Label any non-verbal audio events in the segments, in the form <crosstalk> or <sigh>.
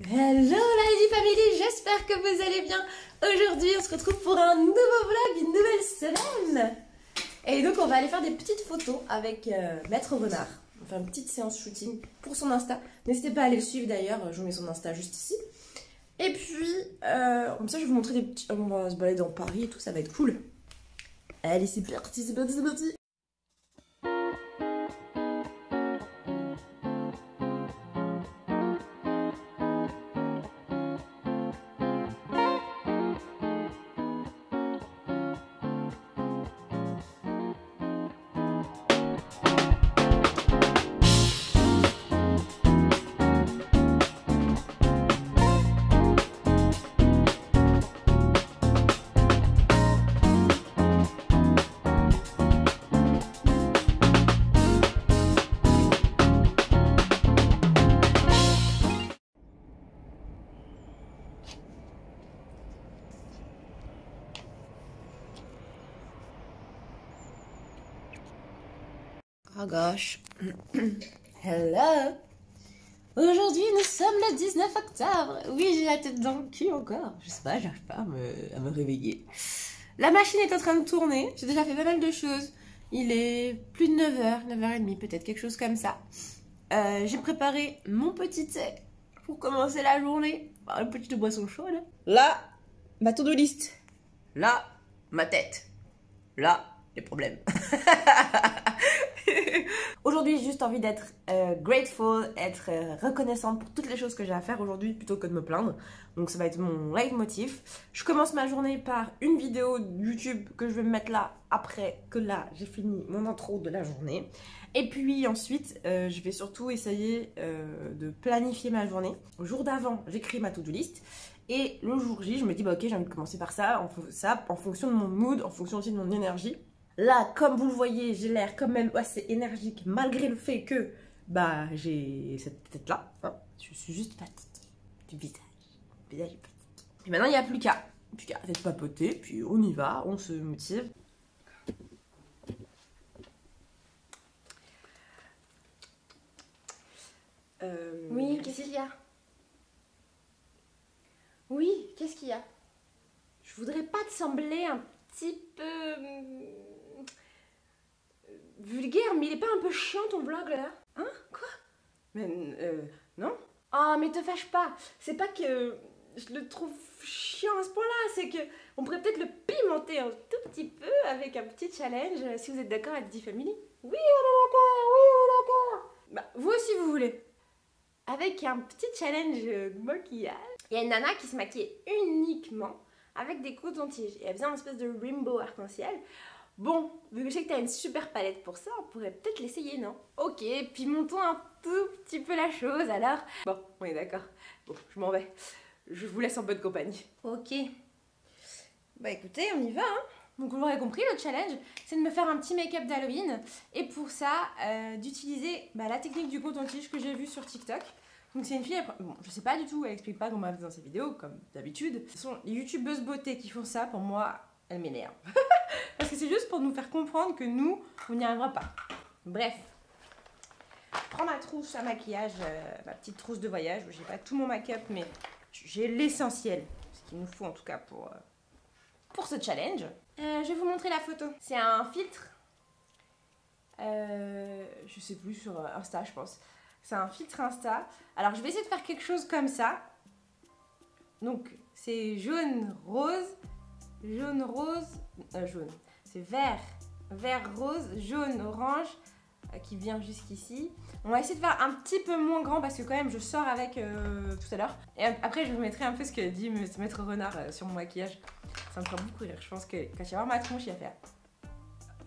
Hello la Easy Family, j'espère que vous allez bien. Aujourd'hui, on se retrouve pour un nouveau vlog, une nouvelle semaine. Et donc, on va aller faire des petites photos avec euh, Maître Renard. On faire une petite séance shooting pour son Insta. N'hésitez pas à aller le suivre d'ailleurs, je vous mets son Insta juste ici. Et puis, euh, comme ça, je vais vous montrer des petits. On va se balader dans Paris et tout, ça va être cool. Allez, c'est parti, c'est parti, c'est parti. Oh gosh. <clears throat> Hello. Aujourd'hui, nous sommes le 19 octobre. Oui, j'ai la tête dans le cul encore. Je sais pas, j'arrive pas à me, réveiller. La machine est en train de tourner. J'ai déjà fait pas mal de choses. Il est plus de 9h, 9h30 peut-être, quelque chose comme ça. Euh, j'ai préparé mon petit thé pour commencer la journée. Bah, une petite boisson chaude. Là, ma to-do list. Là, ma tête. Là, les problèmes. <laughs> <laughs> aujourd'hui, j'ai juste envie d'être euh, grateful, être euh, reconnaissante pour toutes les choses que j'ai à faire aujourd'hui plutôt que de me plaindre. Donc ça va être mon leitmotiv. Je commence ma journée par une vidéo YouTube que je vais me mettre là après que là j'ai fini mon intro de la journée. Et puis ensuite, euh, je vais surtout essayer de planifier ma journée. Au jour d'avant, j'écris ma to-do list. Et le jour J, je me dis, bah ok, j'ai envie de commencer par ça ça, en fonction de mon mood, en fonction aussi de mon énergie. Là, comme vous le voyez, j'ai l'air quand même assez énergique, malgré le fait que bah j'ai cette tête-là. Je suis juste fatiguée du visage. Le visage Et maintenant, il n'y a plus qu'à. Plus qu'à papoter, puis on y va, on se motive. Euh, oui, qu'est-ce qu'il y a? Oui, qu'est-ce qu'il y a? Je voudrais pas te sembler un petit peu vulgaire, mais il est pas un peu chiant ton vlog là Hein Quoi Mais euh, non Ah, mais te fâche pas. C'est pas que je le trouve chiant à ce point-là, c'est que on pourrait peut-être le pimenter un tout petit peu avec un petit challenge, euh, si vous êtes d'accord avec D-Family. Oui, on est d'accord, oui, on est d'accord. Bah, vous aussi vous voulez. Avec un petit challenge euh, maquillage. Il y a une nana qui se maquille uniquement avec des cotons-tiges. Et elle faisait une espèce de rainbow arc-en-ciel. Bon, vu que je sais que t'as une super palette pour ça, on pourrait peut-être l'essayer, non? Ok, puis montons un tout petit peu la chose alors. Bon, on est d'accord. Bon, je m'en vais. Je vous laisse en bonne compagnie. Ok. Bah écoutez, on y va, hein donc vous l'aurez compris, le challenge, c'est de me faire un petit make-up d'Halloween. Et pour ça, euh, d'utiliser bah, la technique du coton-tige que j'ai vue sur TikTok. Donc c'est une fille, bon, je sais pas du tout, elle explique pas comment elle fait dans ses vidéos, comme d'habitude. Ce sont les youtubeuses beauté qui font ça, pour moi, elle m'énerve. <laughs> Parce que c'est juste pour nous faire comprendre que nous, on n'y arrivera pas. Bref. Je prends ma trousse à maquillage, euh, ma petite trousse de voyage. J'ai pas tout mon make-up, mais j'ai l'essentiel. Ce qu'il nous faut en tout cas pour, euh, pour ce challenge. Euh, je vais vous montrer la photo. C'est un filtre. je sais plus sur Insta, je pense. C'est un filtre Insta. Alors je vais essayer de faire quelque chose comme ça. Donc c'est jaune, rose, jaune, rose, euh, jaune, c'est vert, vert, rose, jaune, orange, euh, qui vient jusqu'ici. On va essayer de faire un petit peu moins grand parce que quand même je sors avec euh, tout à l'heure. Et après je vous mettrai un peu ce que dit Maître Renard sur mon maquillage. Ça me fera beaucoup rire. Je pense que quand il va voir ma tronche, il va faire...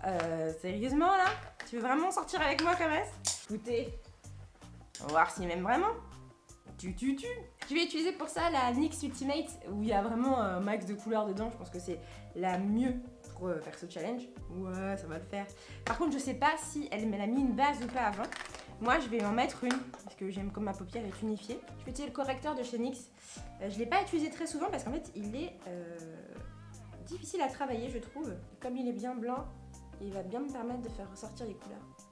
Euh, sérieusement là? Tu veux vraiment sortir avec moi comme Écoutez, on va voir s'il m'aime vraiment. Tu, tu. Je vais utiliser pour ça la NYX Ultimate où il y a vraiment un max de couleurs dedans. Je pense que c'est la mieux pour euh, faire ce challenge. Ouais, ça va le faire. Par contre, je sais pas si elle m'a mis une base ou pas avant. Moi, je vais en mettre une parce que j'aime comme ma paupière est unifiée. Je vais utiliser le correcteur de chez NYX. Euh, je l'ai pas utilisé très souvent parce qu'en fait, il est euh, difficile à travailler, je trouve. Comme il est bien blanc, il va bien me permettre de faire ressortir les couleurs.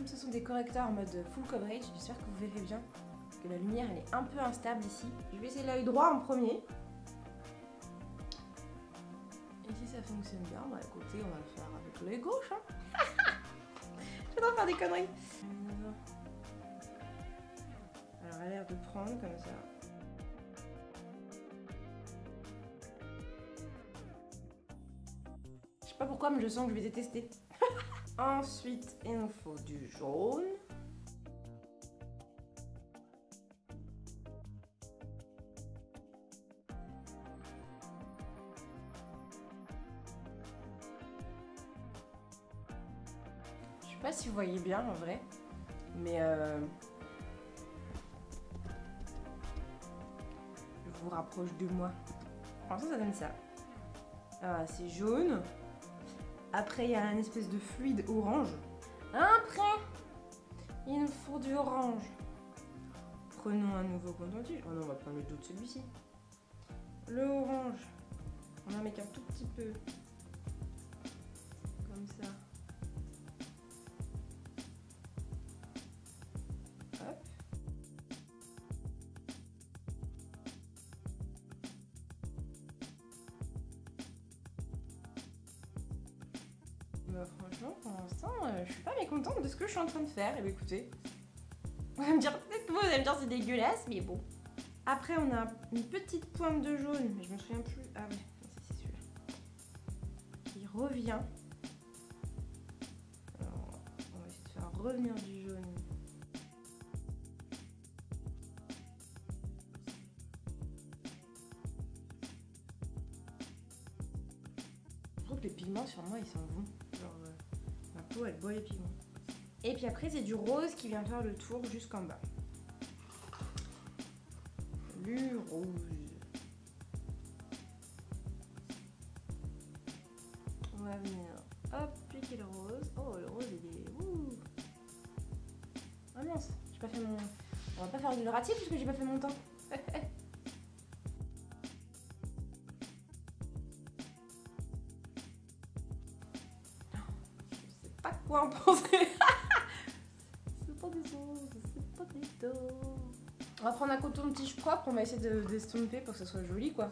Comme ce sont des correcteurs en mode full coverage, j'espère que vous verrez bien que la lumière elle est un peu instable ici. Je vais essayer l'œil droit en premier. Et si ça fonctionne bien, bah écoutez, on va le faire avec l'œil gauche. Hein. <laughs> Vais faire des conneries. Alors, elle a l'air de prendre comme ça. Je sais pas pourquoi, mais je sens que je vais détester. Ensuite, il nous faut du jaune. Je sais pas si vous voyez bien en vrai, mais euh, je vous rapproche de moi. Franchement, ça donne ça? Ah, c'est jaune. Après, il y a un espèce de fluide orange. Après, il nous faut du orange. Prenons un nouveau contenu. Oh non, on va prendre le dos de celui-ci. Le orange. On en met qu'un tout petit peu. Comme ça. Bah franchement, pour l'instant, euh, je suis pas mécontente de ce que je suis en train de faire. Et bah écoutez, <laughs> vous allez me dire, peut-être vous allez me dire c'est dégueulasse, mais bon. Après, on a une petite pointe de jaune, mais je me souviens plus. Ah ça, c'est celui-là. Qui revient. Alors, on va essayer de faire revenir du jaune. Je trouve que les pigments sur moi ils s'en vont. Peau elle boit les pigments. Et puis après, c'est du rose qui vient faire le tour jusqu'en bas. Du rouge. On va venir, hop, piquer le rose. Oh, le rose, il est... Ouh. Ah mince, j'ai pas fait mon... On va pas faire du ratis puisque j'ai pas fait mon temps. Pas quoi en penser. <laughs> c'est pas des os, c'est pas des dos. On va prendre un coton-tige propre, on va essayer de d'estomper pour que ça soit joli quoi.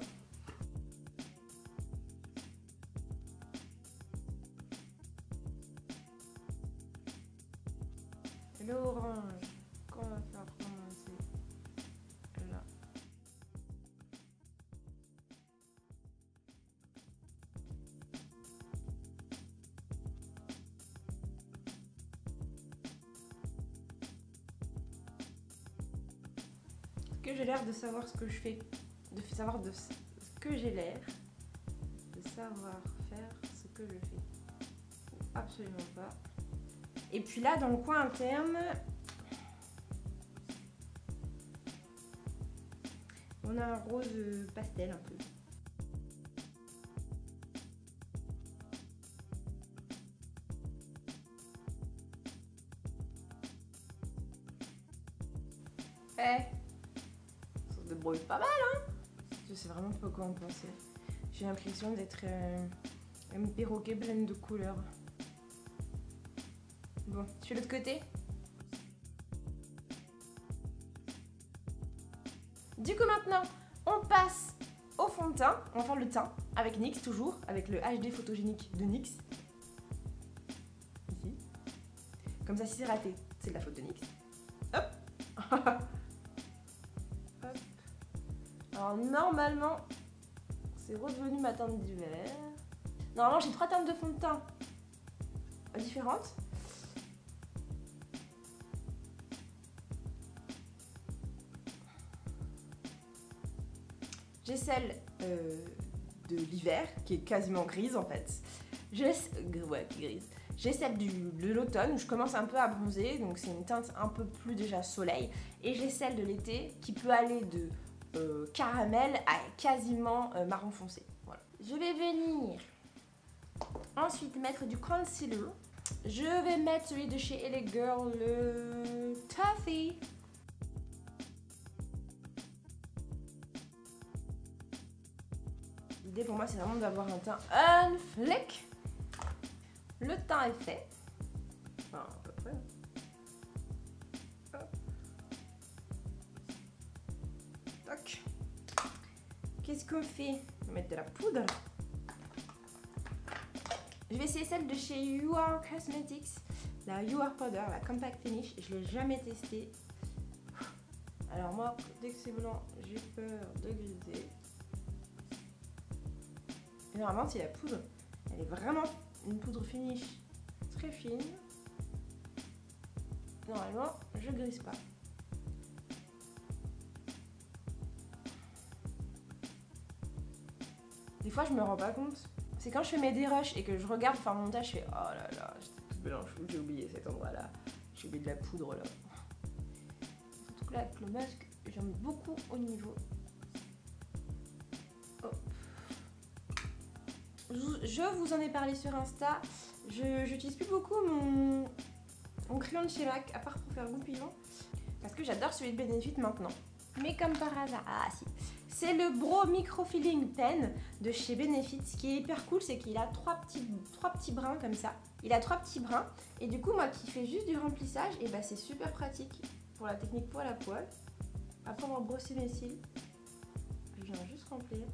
Que j'ai l'air de savoir ce que je fais De savoir de ce que j'ai l'air De savoir faire ce que je fais Absolument pas. Et puis là, dans le coin interne, on a un rose pastel un peu. Eh, débrouille pas mal, hein Je sais vraiment pas quoi en penser. J'ai l'impression d'être euh, un perroquet plein de couleurs. Bon, je fais l'autre côté. Du coup maintenant, on passe au fond de teint. On va faire le teint avec NYX toujours, avec le HD photogénique de NYX. Ici. Comme ça, si c'est raté, c'est de la faute de NYX. Hop. <laughs> Alors normalement, c'est redevenu ma teinte d'hiver. Normalement, j'ai trois teintes de fond de teint différentes. J'ai celle euh, de l'hiver, qui est quasiment grise en fait. J'ai ouais, grise. J'ai celle du, de l'automne, où je commence un peu à bronzer, donc c'est une teinte un peu plus déjà soleil. Et j'ai celle de l'été, qui peut aller de euh, caramel à quasiment euh, marron foncé. Voilà. Je vais venir ensuite mettre du concealer. Je vais mettre celui de chez LA Girl, le Taffy. L'idée pour moi, c'est vraiment d'avoir un teint unfleck. Le teint est fait. Qu'est-ce qu'on fait? On va mettre de la poudre. Je vais essayer celle de chez You Are Cosmetics, la You Are Powder, la Compact Finish. Je l'ai jamais testée. Alors moi, dès que c'est blanc, j'ai peur de griser. Normalement, c'est la poudre. Elle est vraiment une poudre finish très fine. Normalement, je grise pas. Des fois, je me rends pas compte. C'est quand je fais mes dérushs et que je regarde faire mon montage, je fais oh là là, j'ai oublié cet endroit-là. J'ai oublié de la poudre là. Surtout là, avec le masque, j'en mets beaucoup au niveau. Je vous en ai parlé sur Insta. Je j'utilise plus beaucoup mon, mon crayon de chez MAC, à part pour faire goupillon. Parce que j'adore celui de Benefit maintenant. Mais comme par hasard, ah si, c'est le Bro Microfilling Pen de chez Benefit. Ce qui est hyper cool, c'est qu'il a trois petits, brins comme ça. Il a trois petits brins. Et du coup, moi qui fais juste du remplissage, et bah c'est super pratique pour la technique poil à poil. Après avoir brossé mes cils, je viens juste remplir.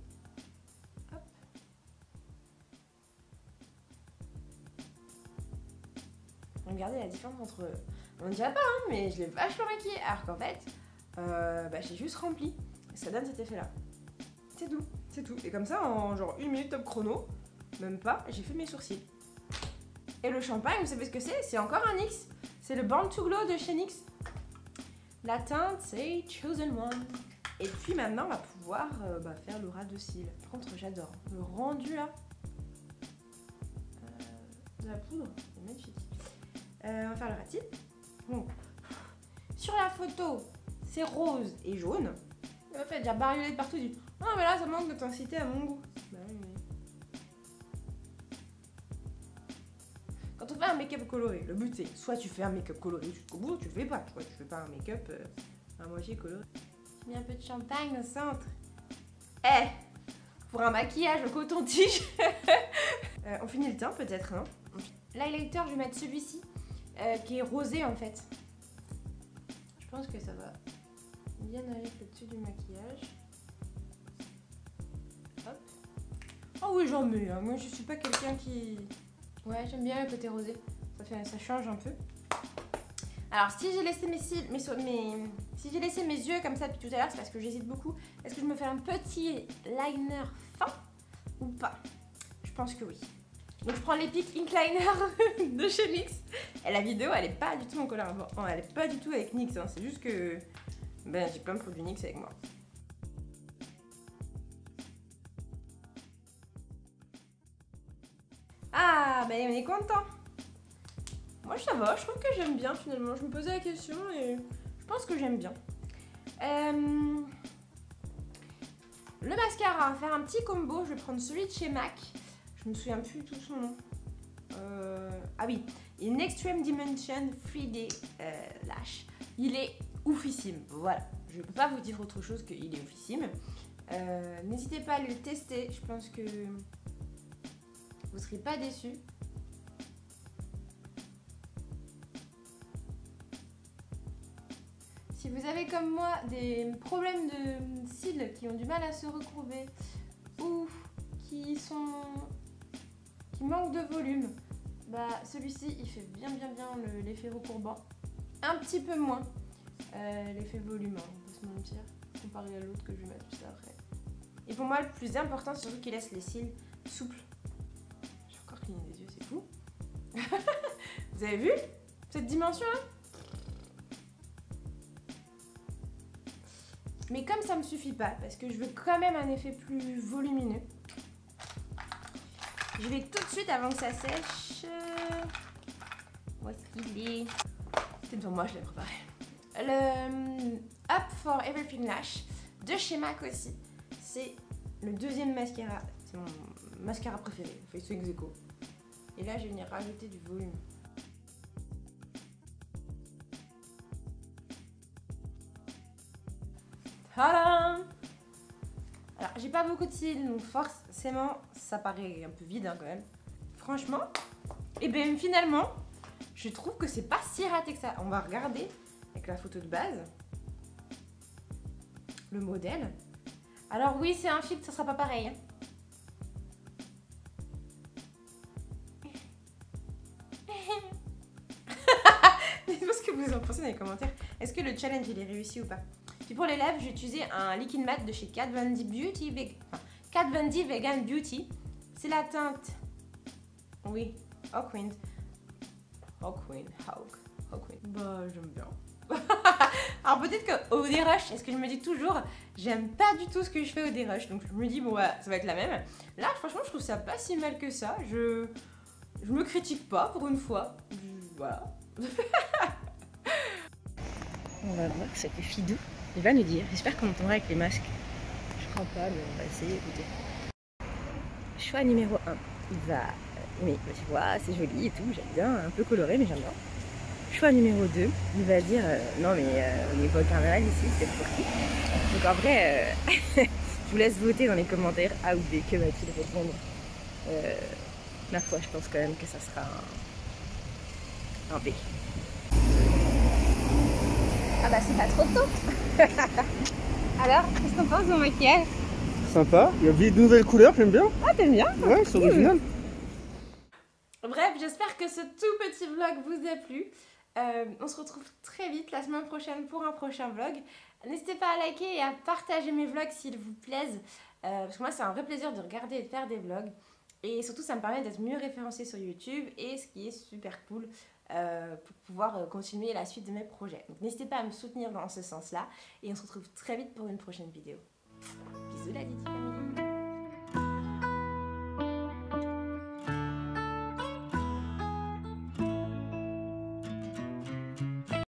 Regardez la différence entre... On ne dirait pas, hein, mais je l'ai vachement maquillé. Alors qu'en fait, euh, bah, j'ai juste rempli. Ça donne cet effet-là. C'est tout, c'est tout. Et comme ça, en genre une minute top chrono, même pas, j'ai fait mes sourcils. Et le champagne, vous savez ce que c'est? C'est encore un NYX. C'est le Born to Glow de chez NYX. La teinte, c'est Chosen One. Et puis maintenant, on va pouvoir euh, bah, faire le ras de cils. Par contre, j'adore. Le rendu là, euh, de la poudre, c'est magnifique. Euh, on va faire le. Bon. Sur la photo, c'est rose et jaune. Et en fait, déjà bariolé de partout, dit Ah, mais là, ça manque d'intensité à mon goût. Bah oui, mais. Quand on fait un make-up coloré, le but c'est soit tu fais un make-up coloré jusqu'au bout, tu le fais pas. Soit tu fais pas un make-up euh, à moitié coloré. J'ai mis un peu de champagne au centre. Eh Pour un maquillage au coton-tige <laughs> Euh, On finit le teint peut-être, hein L'highlighter, je vais mettre celui-ci, euh, qui est rosé en fait. Je pense que ça va bien avec le dessus du maquillage. Hop. Oh oui, j'en mets. hein. Moi, je suis pas quelqu'un qui. Ouais, j'aime bien le côté rosé. Ça, change un peu. Alors, si j'ai laissé mes, cils- mes, si j'ai laissé mes yeux comme ça depuis tout à l'heure, c'est parce que j'hésite beaucoup. Est-ce que je me fais un petit liner fin ou pas? Je pense que oui. Donc, je prends l'Epic Ink Liner <laughs> de chez NYX. Et la vidéo, elle est pas du tout en collaboration. Elle est pas du tout avec NYX. hein. C'est juste que ben, j'ai plein de produits NYX avec moi. Ah, ben on est content. Moi, ça va. Je trouve que j'aime bien finalement. Je me posais la question et je pense que j'aime bien. Euh, Le mascara, on va faire un petit combo. Je vais prendre celui de chez MAC. Je me souviens plus tout son nom. Euh, Ah oui, In Extreme Dimension 3D euh, Lash. Il est oufissime. Voilà, je peux pas vous dire autre chose qu'il est oufissime. Euh, N'hésitez pas à le tester. Je pense que vous serez pas déçus. Si vous avez comme moi des problèmes de cils qui ont du mal à se recourber ou qui sont qui manquent de volume, bah celui-ci il fait bien bien bien le- l'effet recourbant. Un petit peu moins euh, l'effet volume, hein, on peut se mentir, comparé à l'autre que je vais mettre juste après. Et pour moi le plus important c'est surtout qu'il laisse les cils souples. J'ai encore cligné des yeux, c'est fou. <laughs> Vous avez vu cette dimension là Mais comme ça me suffit pas, parce que je veux quand même un effet plus volumineux, je vais tout de suite, avant que ça sèche... Où est-ce qu'il est? C'est devant moi, je l'ai préparé. Le euh, Up for Everything Lash de chez MAC aussi. C'est le deuxième mascara. C'est mon mascara préféré. Fait ce ex. Et là, je vais venir rajouter du volume. Tadam Alors, j'ai pas beaucoup de cils, donc forcément, ça paraît un peu vide hein, quand même. Franchement, et bien finalement, je trouve que c'est pas si raté que ça. On va regarder avec la photo de base. le modèle. Alors oui, c'est un filtre, ça sera pas pareil. hein. <laughs> Dites-moi ce que vous en pensez dans les commentaires. Est-ce que le challenge il est réussi ou pas? Puis pour les lèvres, j'ai utilisé un liquid matte de chez Kat Von D Beauty, Veg- enfin, Kat Von D Vegan Beauty. C'est la teinte. Oui, Hawkwind. Hawkwind, Hawk, Hawkwind. Bah, j'aime bien. <laughs> Alors peut-être qu'au dérush, est-ce que je me dis toujours, j'aime pas du tout ce que je fais au dérush, donc je me dis bon ouais, ça va être la même. Là, franchement, je trouve ça pas si mal que ça. Je, je me critique pas pour une fois. Voilà. <laughs> On va voir que Fidou il va nous dire. J'espère qu'on entendra avec les masques. Je crois pas, mais on va essayer. Écoutez. Choix numéro 1. Il va. Oui, tu vois, c'est joli et tout, j'aime bien, un peu coloré, mais j'aime bien. Choix numéro 2, il va dire euh, non, mais euh, au niveau carnaval ici, c'est pour qui? Donc en vrai, euh, <laughs> je vous laisse voter dans les commentaires A ou B. Que va-t-il répondre? Euh, Ma foi, je pense quand même que ça sera un, un B. Ah bah c'est pas trop tôt. <laughs> Alors, qu'est-ce qu'on pense de mon maquillage? Sympa, il y a de nouvelles couleurs, j'aime bien. Ah t'aimes bien? Ouais, c'est original. Bref, j'espère que ce tout petit vlog vous a plu. Euh, on se retrouve très vite la semaine prochaine pour un prochain vlog. N'hésitez pas à liker et à partager mes vlogs s'ils vous plaisent. euh, parce que moi, c'est un vrai plaisir de regarder et de faire des vlogs. Et surtout, ça me permet d'être mieux référencée sur YouTube. Et ce qui est super cool euh, pour pouvoir continuer la suite de mes projets. Donc n'hésitez pas à me soutenir dans ce sens-là. Et on se retrouve très vite pour une prochaine vidéo. Bisous la Didi